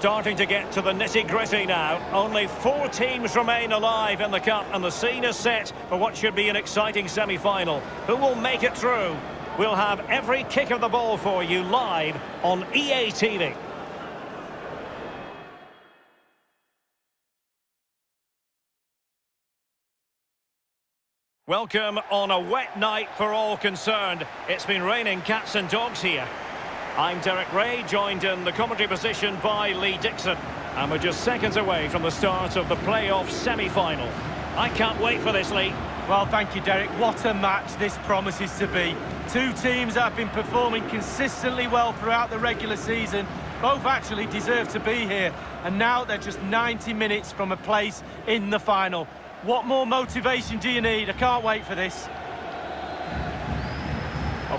Starting to get to the nitty-gritty now. Only four teams remain alive in the Cup, and the scene is set for what should be an exciting semi-final. Who will make it through? We'll have every kick of the ball for you live on EA TV. Welcome on a wet night for all concerned. It's been raining cats and dogs here. I'm Derek Ray, joined in the commentary position by Lee Dixon. And we're just seconds away from the start of the playoff semi-final. I can't wait for this, Lee. Well, thank you, Derek. What a match this promises to be. Two teams have been performing consistently well throughout the regular season. Both actually deserve to be here. And now they're just 90 minutes from a place in the final. What more motivation do you need? I can't wait for this.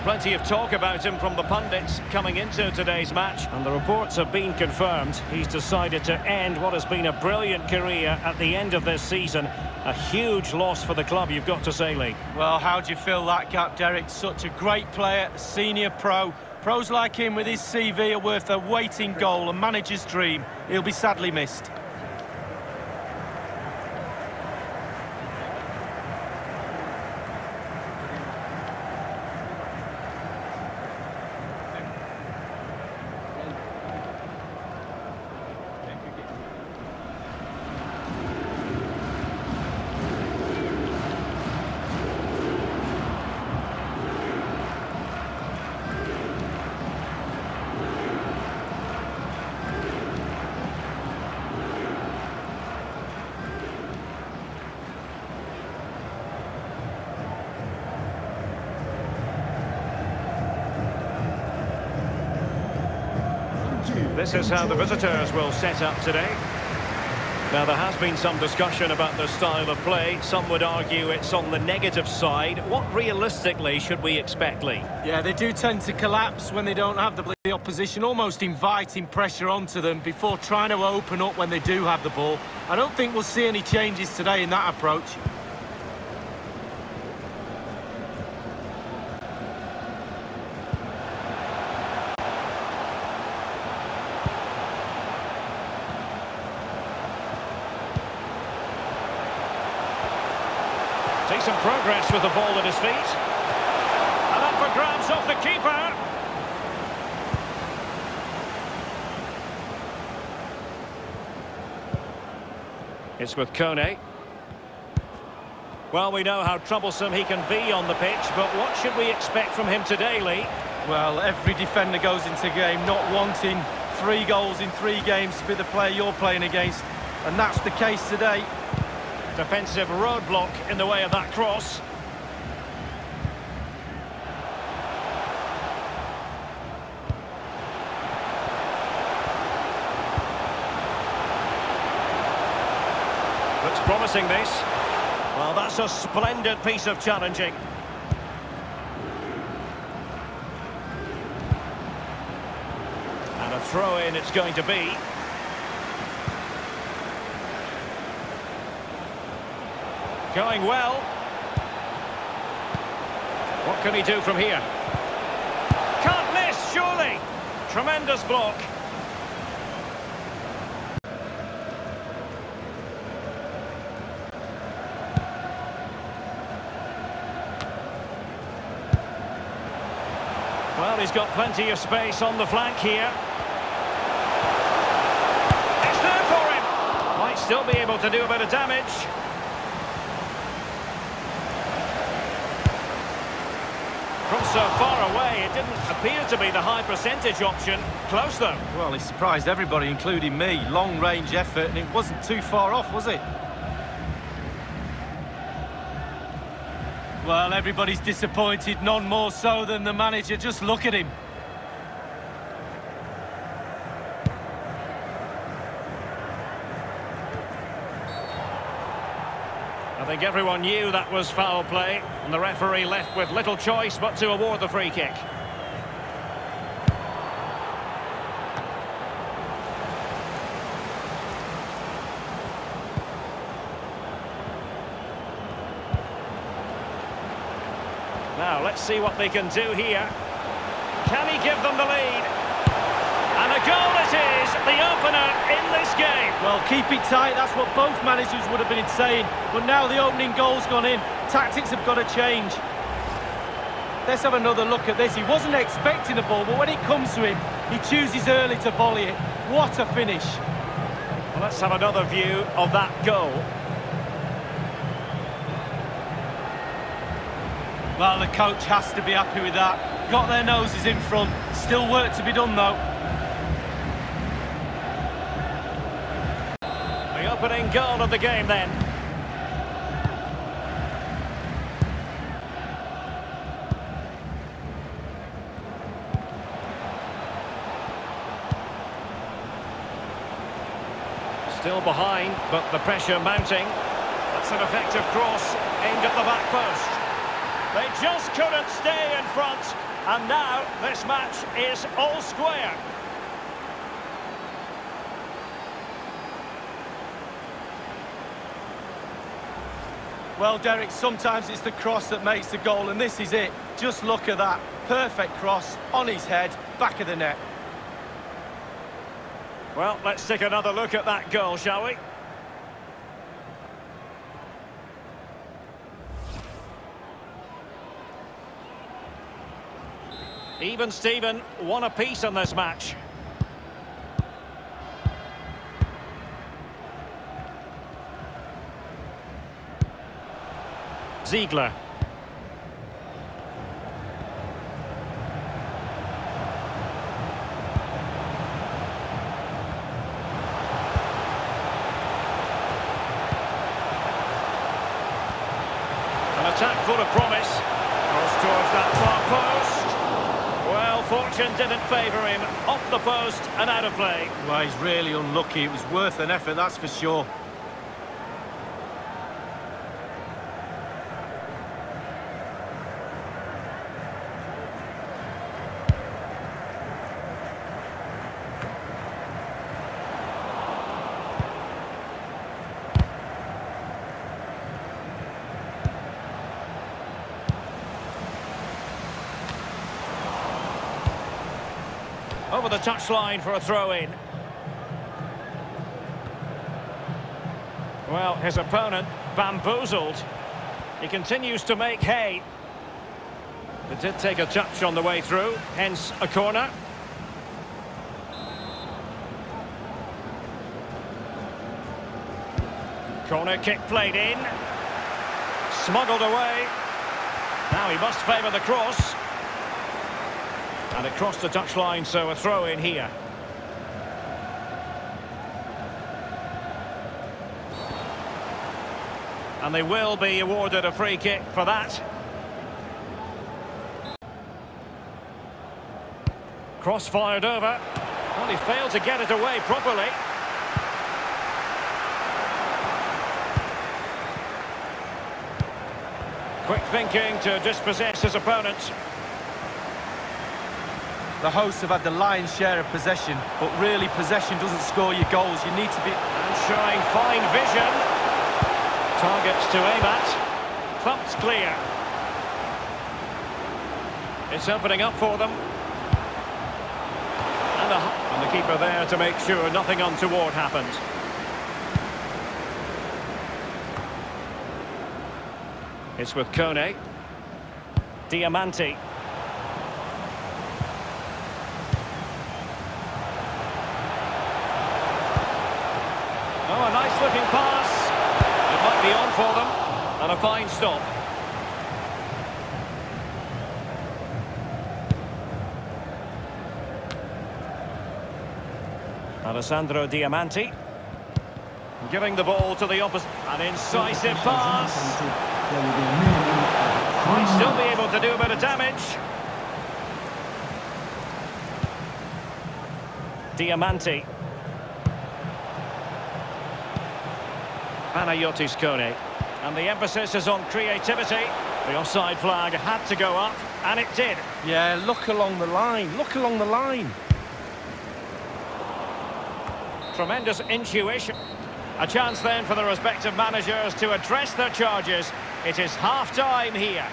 Plenty of talk about him from the pundits coming into today's match, and the reports have been confirmed. He's decided to end what has been a brilliant career at the end of this season. A huge loss for the club, you've got to say, Lee. Well, how do you fill that gap, Derek? Such a great player, senior pro. Pros like him with his CV are worth a waiting goal, a manager's dream. He'll be sadly missed. This is how the visitors will set up today. Now, there has been some discussion about the style of play. Some would argue it's on the negative side. What realistically should we expect, Lee? Yeah, they do tend to collapse when they don't have the, the opposition, almost inviting pressure onto them before trying to open up when they do have the ball. I don't think we'll see any changes today in that approach. Decent progress with the ball at his feet. And up for grabs off the keeper. It's with Kone. Well, we know how troublesome he can be on the pitch, but what should we expect from him today, Lee? Well, every defender goes into game not wanting three goals in three games to be the player you're playing against. And that's the case today. Defensive roadblock in the way of that cross. Looks promising this. Well, that's a splendid piece of challenging. And a throw-in it's going to be. Going well. What can he do from here? Can't miss, surely. Tremendous block. Well, he's got plenty of space on the flank here. It's there for him. Might still be able to do a bit of damage. So far away, it didn't appear to be the high percentage option. Close, though. Well, he surprised everybody, including me. Long-range effort, and it wasn't too far off, was it? Well, everybody's disappointed, none more so than the manager. Just look at him. Think everyone knew that was foul play, and the referee left with little choice but to award the free kick. Now, let's see what they can do here. Can he give them the lead? A goal it is, the opener in this game. Well, keep it tight, that's what both managers would have been saying. But now the opening goal's gone in. Tactics have got to change. Let's have another look at this. He wasn't expecting the ball, but when it comes to him, he chooses early to volley it. What a finish. Well, let's have another view of that goal. Well, the coach has to be happy with that. Got their noses in front. Still work to be done, though. Goal of the game, then. Still behind, but the pressure mounting. That's an effective cross aimed at the back post. They just couldn't stay in front, and now this match is all square. Well, Derek, sometimes it's the cross that makes the goal, and this is it. Just look at that. Perfect cross, on his head, back of the net. Well, let's take another look at that goal, shall we? Even Steven, one apiece in this match. Ziegler. An attack full of promise. Goes towards that far post. Well, fortune didn't favour him. Off the post and out of play. Well, he's really unlucky. It was worth an effort, that's for sure. Over the touchline for a throw-in. Well, his opponent bamboozled. He continues to make hay. It did take a touch on the way through, hence a corner. Corner kick played in. Smuggled away. Now he must favour the cross. And it crossed the touchline, so a throw in here. And they will be awarded a free kick for that. Cross fired over. Well, he failed to get it away properly. Quick thinking to dispossess his opponent. The hosts have had the lion's share of possession, but really possession doesn't score you goals. You need to be... And showing fine vision. Targets to aim at. Thumped clear. It's opening up for them. And, a, and the keeper there to make sure nothing untoward happens. It's with Kone. Diamanti. Oh, a nice looking pass. It might be on for them. And a fine stop. Alessandro Diamanti. Giving the ball to the opposite. An incisive pass. Might still be able to do a bit of damage. Diamanti. Panayotis Kone. And the emphasis is on creativity. The offside flag had to go up, and it did. Yeah, look along the line. Look along the line. Tremendous intuition. A chance then for the respective managers to address their charges. It is half-time here.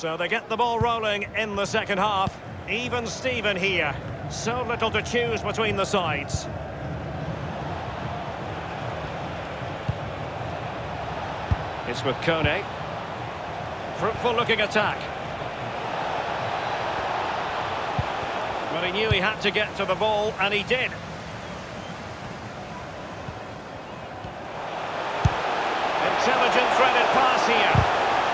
So they get the ball rolling in the second half. Even Steven here. So little to choose between the sides. It's with Kone. Fruitful looking attack. But he knew he had to get to the ball, and he did. Intelligent threaded pass here.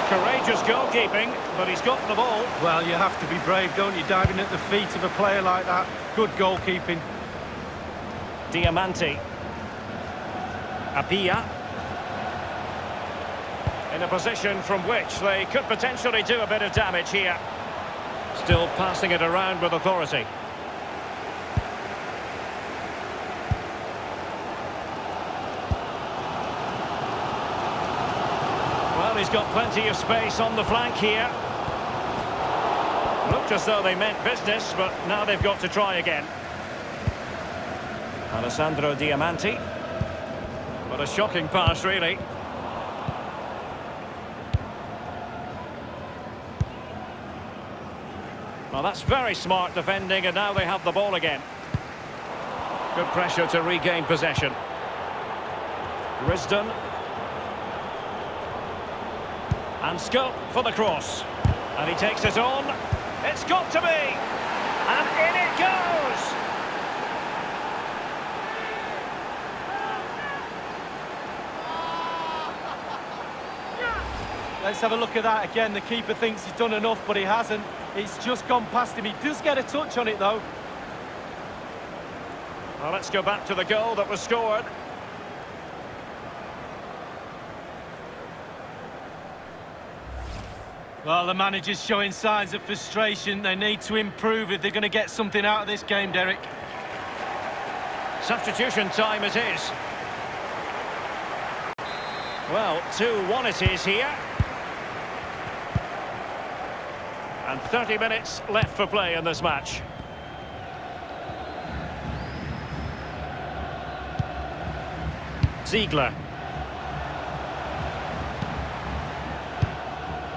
Courageous goalkeeping, but he's got the ball. Well, you have to be brave, don't you, diving at the feet of a player like that. Good goalkeeping. Diamanti. Apia. In a position from which they could potentially do a bit of damage here. Still passing it around with authority. Well, he's got plenty of space on the flank here. Looked as though they meant business, but now they've got to try again. Alessandro Diamanti. What a shocking pass, really. Well, that's very smart defending, and now they have the ball again. Good pressure to regain possession. Risdon. And scope for the cross. And he takes it on. It's got to be! And in it goes! Let's have a look at that again. The keeper thinks he's done enough, but he hasn't. It's just gone past him. He does get a touch on it, though. Well, let's go back to the goal that was scored. Well, the manager's showing signs of frustration. They need to improve if they're going to get something out of this game, Derek. Substitution time it is. Well, 2-1 it is here. And 30 minutes left for play in this match. Ziegler.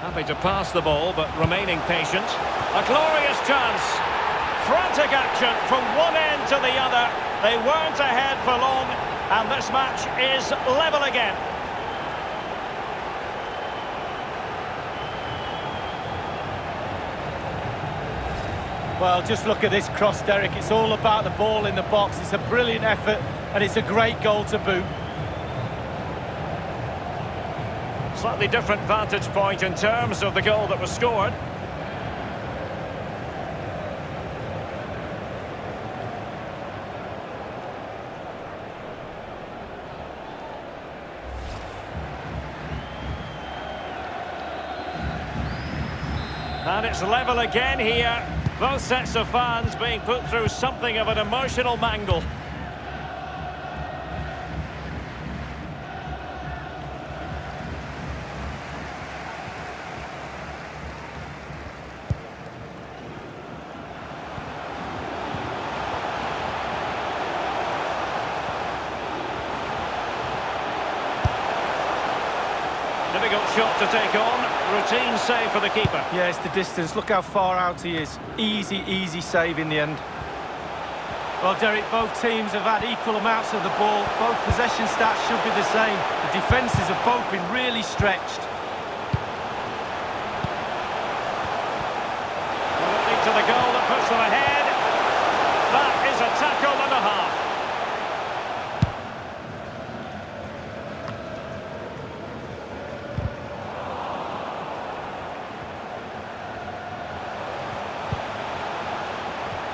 Happy to pass the ball, but remaining patient. A glorious chance. Frantic action from one end to the other. They weren't ahead for long, and this match is level again. Well, just look at this cross, Derek. It's all about the ball in the box. It's a brilliant effort, and it's a great goal to boot. Slightly different vantage point in terms of the goal that was scored. And it's level again here. Both sets of fans being put through something of an emotional mangle. Shot to take on. Routine save for the keeper. Yeah, it's the distance. Look how far out he is. Easy, easy save in the end. Well, Derek, both teams have had equal amounts of the ball. Both possession stats should be the same. The defences have both been really stretched. Looking to the goal that puts them ahead. That is a tackle and a half.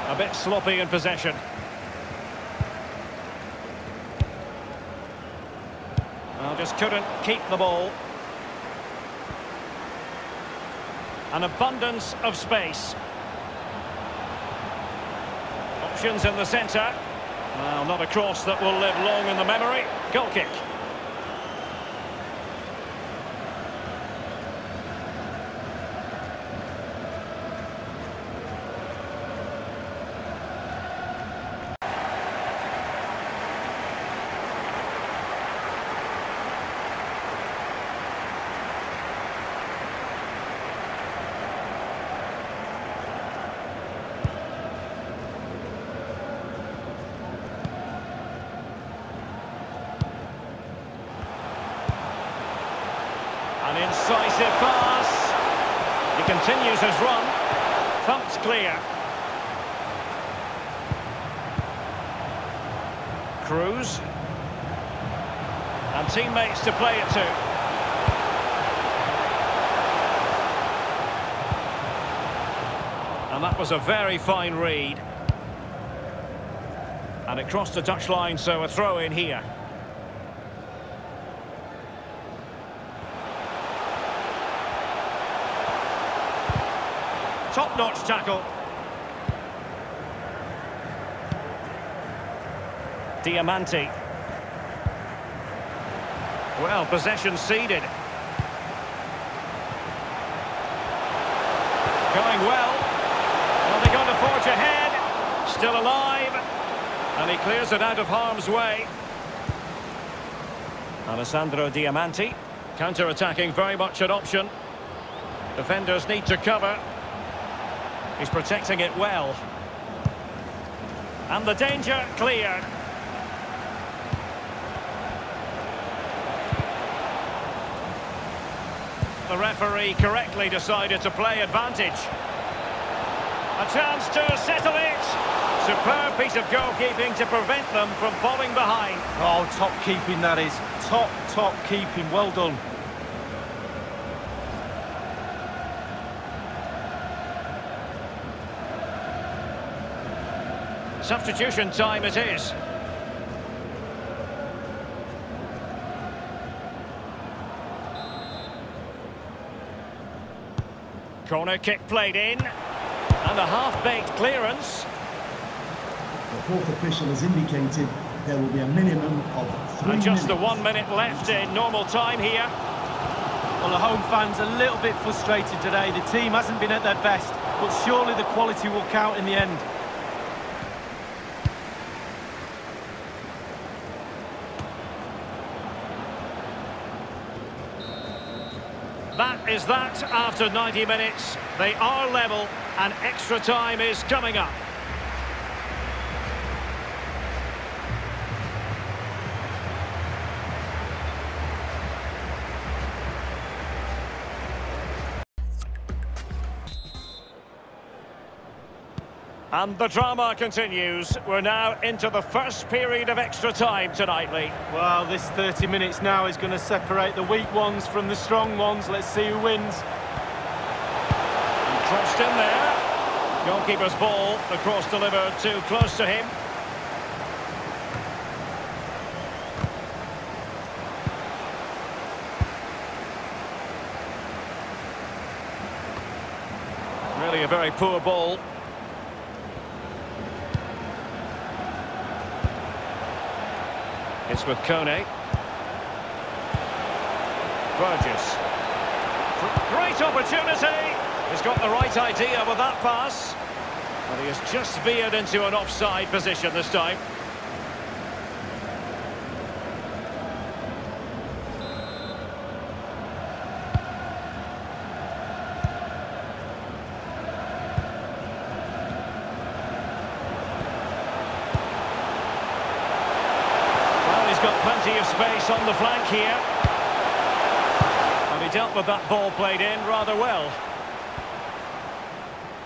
A bit sloppy in possession. Well, just couldn't keep the ball. An abundance of space. Options in the centre. Well, not a cross that will live long in the memory. Goal kick. Continues his run. Thumped clear. Cruz. And teammates to play it to. And that was a very fine read. And it crossed the touchline, so a throw in here. Top-notch tackle. Diamanti. Well, possession seeded. Going well. Well, they're going to forge ahead. Still alive. And he clears it out of harm's way. Alessandro Diamanti. Counter-attacking, very much an option. Defenders need to cover. He's protecting it well. And the danger clear. The referee correctly decided to play advantage. A chance to settle it. Superb piece of goalkeeping to prevent them from falling behind. Oh, top keeping that is. Top, top keeping. Well done. Substitution time it is. Corner kick played in. And a half-baked clearance. The fourth official has indicated there will be a minimum of three And just minutes. the one minute left in normal time here. Well, the home fans are a little bit frustrated today. The team hasn't been at their best, but surely the quality will count in the end. That is that after 90 minutes. They are level and extra time is coming up. And the drama continues. We're now into the first period of extra time tonight, Lee. Well, this 30 minutes now is going to separate the weak ones from the strong ones. Let's see who wins. Crossed in there. Goalkeeper's ball. The cross delivered too close to him. Really a very poor ball. With Kone. Burgess. Great opportunity. He's got the right idea with that pass. But he has just veered into an offside position this time. Well, he's got plenty of space on the flank here. And he dealt with that ball played in rather well.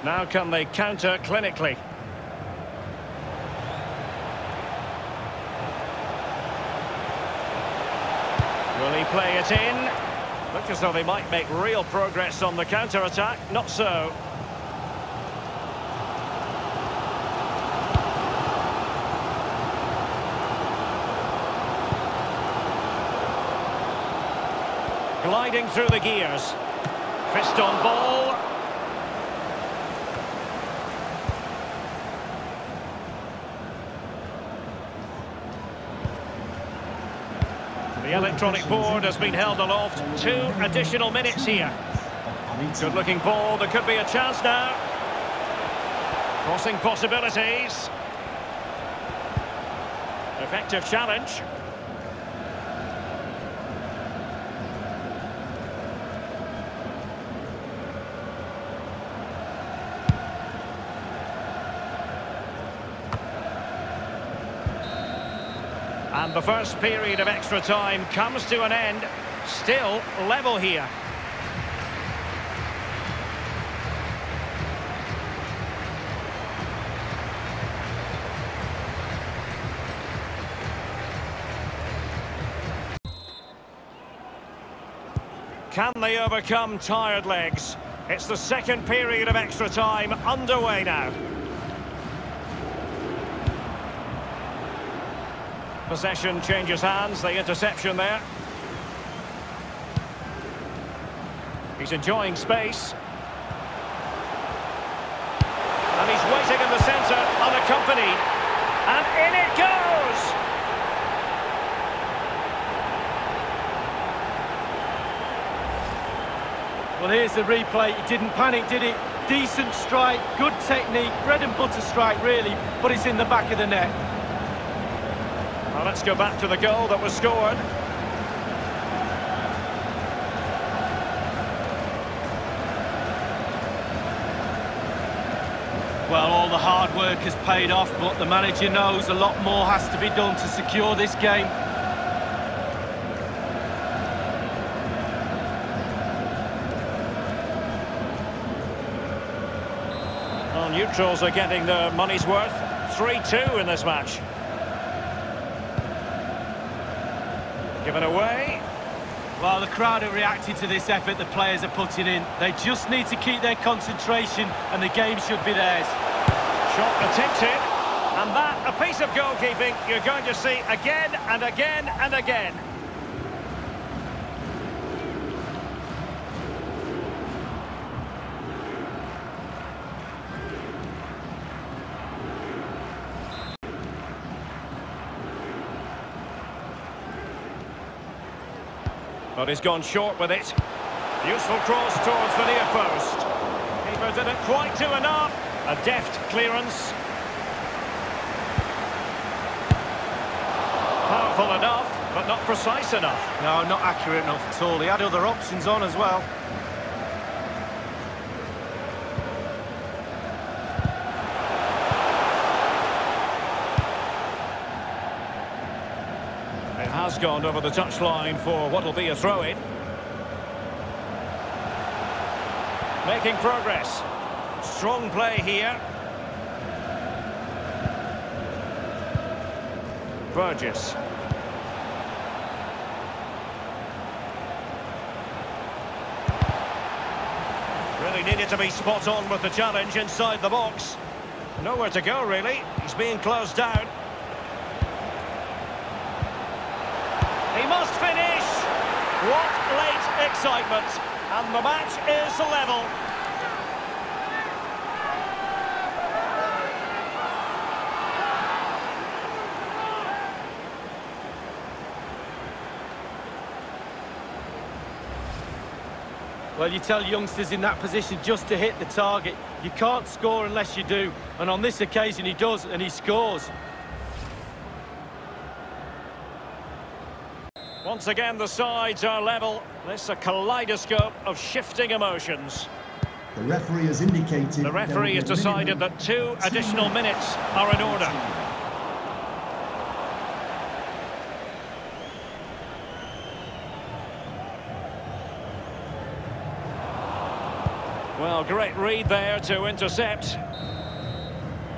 Now can they counter clinically? Will he play it in? Looks as though they might make real progress on the counter-attack. Not so. Gliding through the gears. Fist on ball. The electronic board has been held aloft. Two additional minutes here. Good looking ball. There could be a chance now. Crossing possibilities. Effective challenge. And the first period of extra time comes to an end. Still level here. Can they overcome tired legs? It's the second period of extra time underway now. Possession changes hands, the interception there. He's enjoying space. And he's waiting in the centre, unaccompanied. And in it goes! Well, here's the replay. He didn't panic, did he? Decent strike, good technique, bread and butter strike, really, but it's in the back of the net. Well, let's go back to the goal that was scored. Well, all the hard work has paid off, but the manager knows a lot more has to be done to secure this game. Well, neutrals are getting their money's worth. 3-2 in this match. Given away. Well, the crowd have reacted to this effort the players are putting in. They just need to keep their concentration and the game should be theirs. Shot attempted. And that, a piece of goalkeeping you're going to see again and again and again. But he's gone short with it. Useful cross towards the near post. Keeper didn't quite do enough. A deft clearance. Powerful enough, but not precise enough. No, not accurate enough at all. He had other options on as well. It has gone over the touchline for what will be a throw-in. Making progress. Strong play here. Burgess. Really needed to be spot on with the challenge inside the box. Nowhere to go, really. He's being closed down. What late excitement! And the match is level. Well, you tell youngsters in that position just to hit the target. You can't score unless you do. And on this occasion, he does, and he scores. Once again, the sides are level. This is a kaleidoscope of shifting emotions. The referee has indicated... The referee has decided that two additional minutes are in order. Well, great read there to intercept.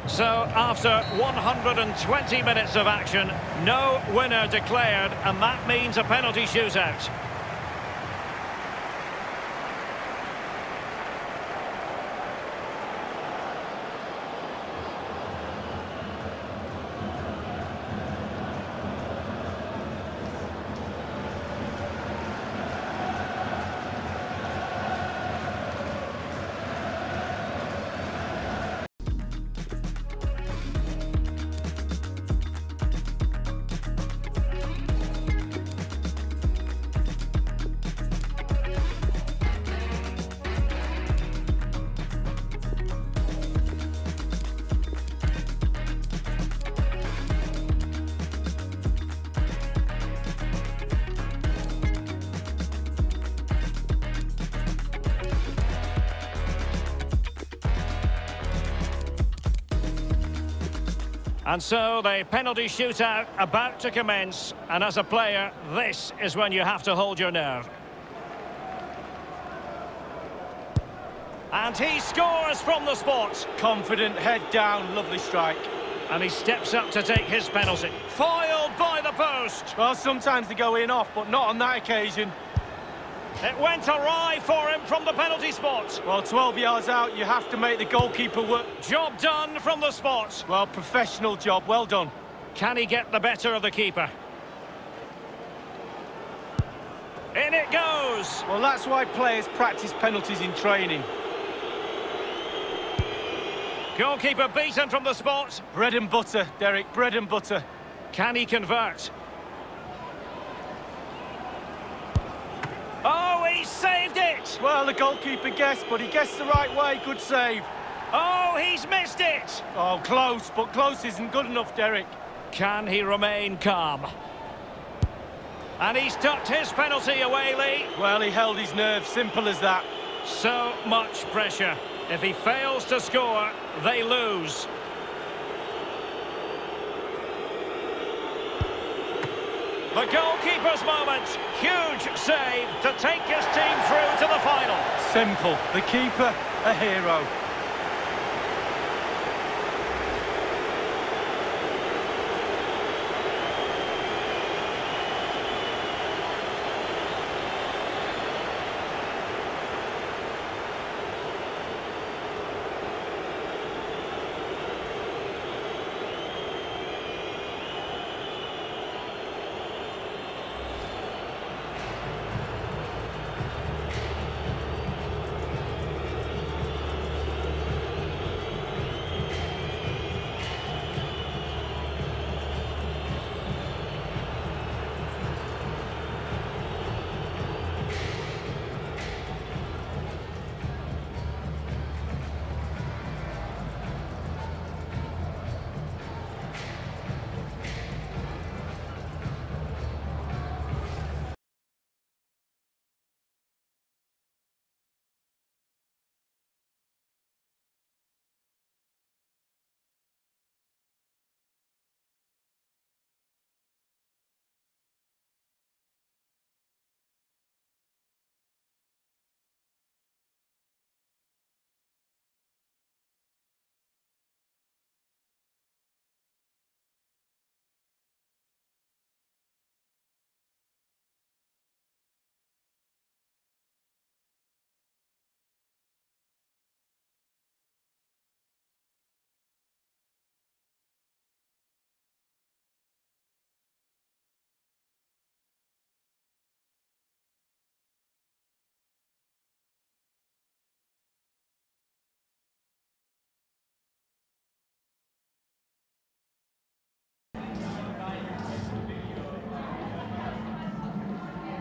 So, after 120 minutes of action, no winner declared, and that means a penalty shootout. And so the penalty shootout about to commence. And as a player, this is when you have to hold your nerve. And he scores from the spot. Confident, head down, lovely strike. And he steps up to take his penalty. Foiled by the post. Well, sometimes they go in off, but not on that occasion. It went awry for him from the penalty spot. Well, 12 yards out, you have to make the goalkeeper work. Job done from the spot. Well, professional job, well done. Can he get the better of the keeper? In it goes! Well, that's why players practice penalties in training. Goalkeeper beaten from the spot. Bread and butter, Derek, bread and butter. Can he convert? Oh, he saved it! Well, the goalkeeper guessed, but he guessed the right way. Good save. Oh, he's missed it! Oh, close, but close isn't good enough, Derek. Can he remain calm? And he's tucked his penalty away, Lee. Well, he held his nerve, simple as that. So much pressure. If he fails to score, they lose. The goalkeeper's moment. Huge save to take his team through to the final. Simple. The keeper, a hero.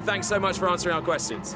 Thanks so much for answering our questions.